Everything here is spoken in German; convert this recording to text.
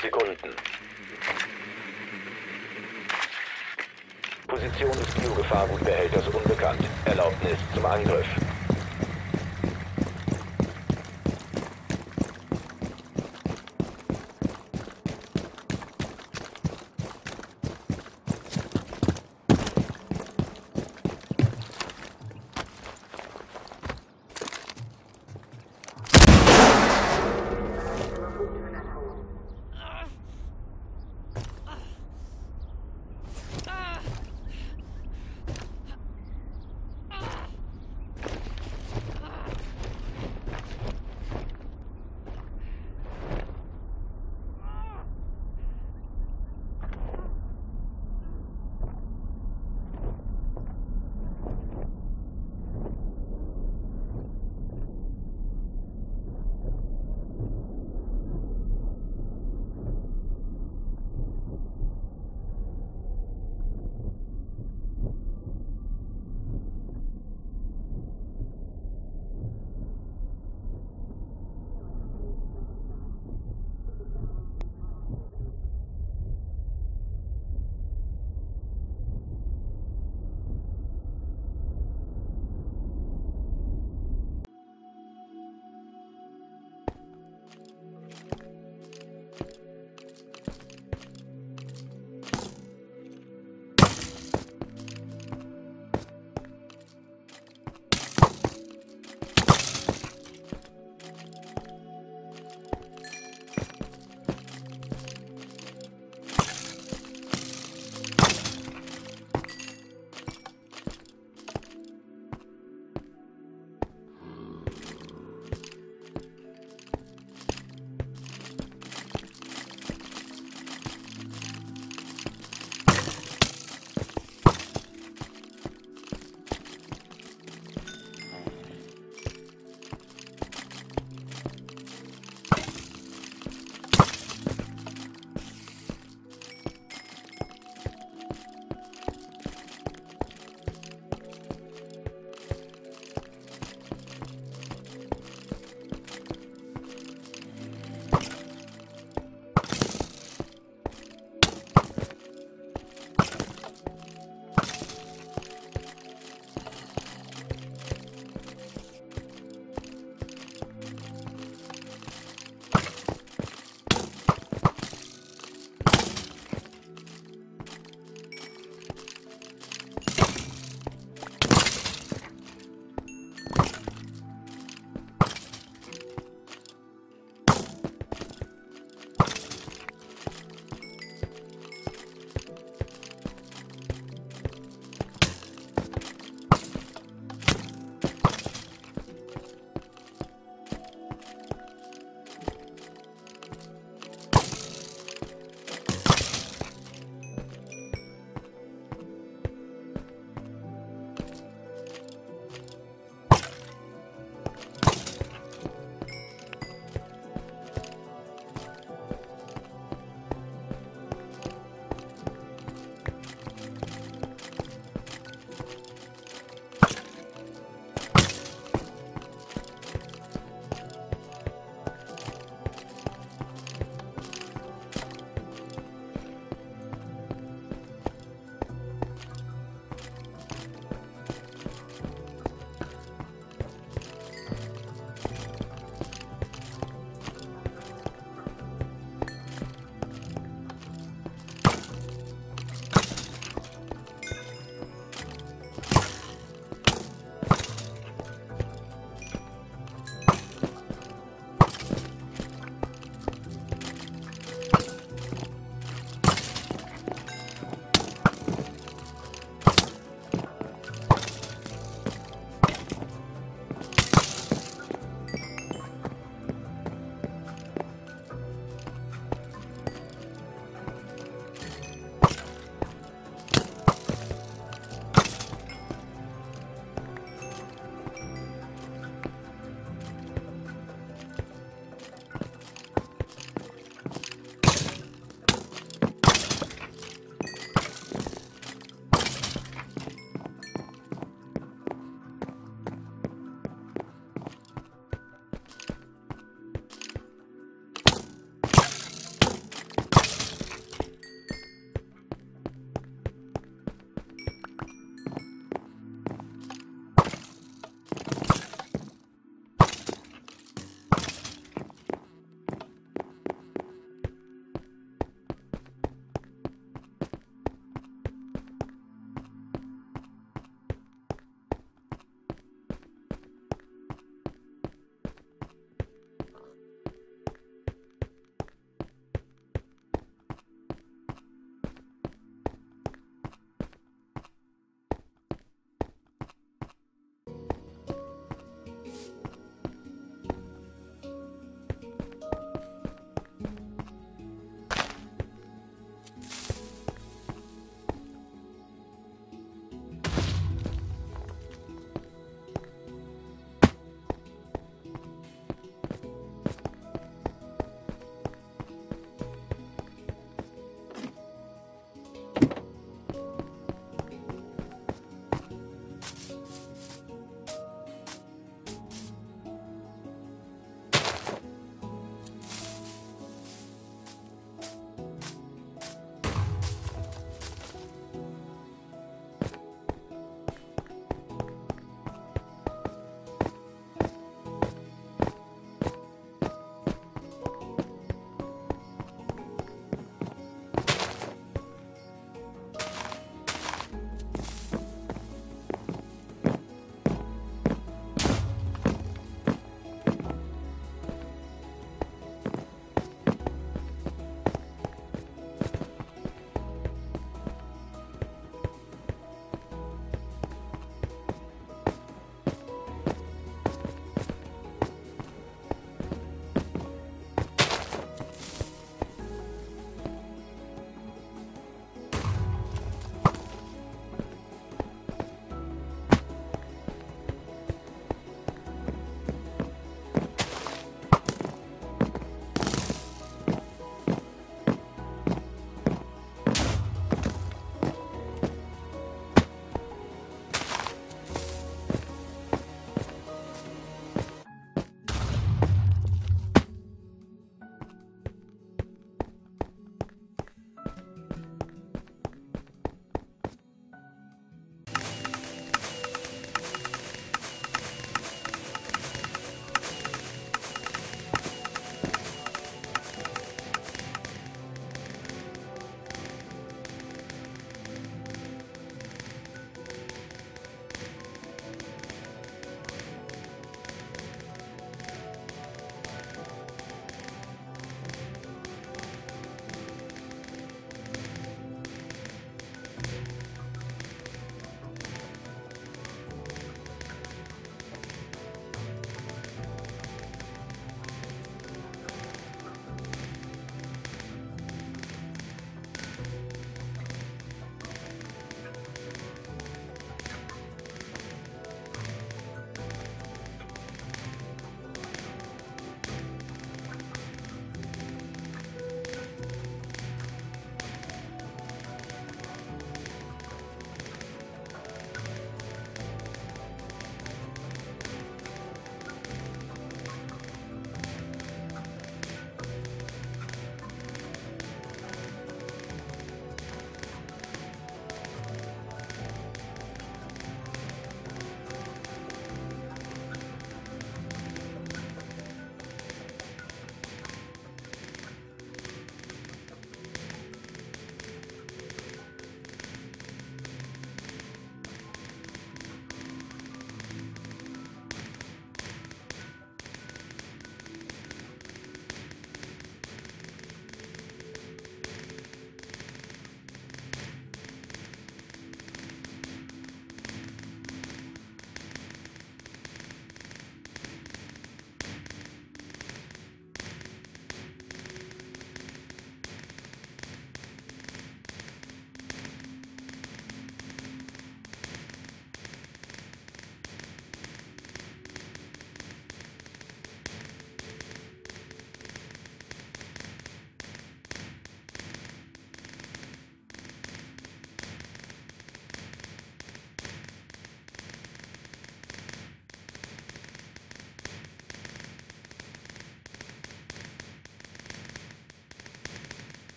Sekunden. Position des Biogefahrgutbehälters unbekannt. Erlaubnis zum Angriff.